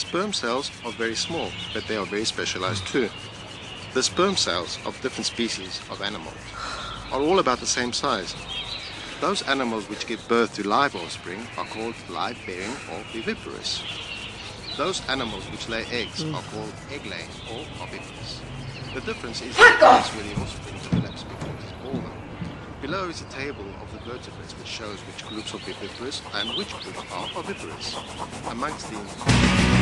Sperm cells are very small, but they are very specialized too. The sperm cells of different species of animals are all about the same size. Those animals which give birth to live offspring are called live-bearing or viviparous. Those animals which lay eggs are called egg-laying or oviparous. The difference is that place where the offspring develops before it is born. Below is a table of the vertebrates which shows which groups are viviparous and which groups are oviparous. Amongst the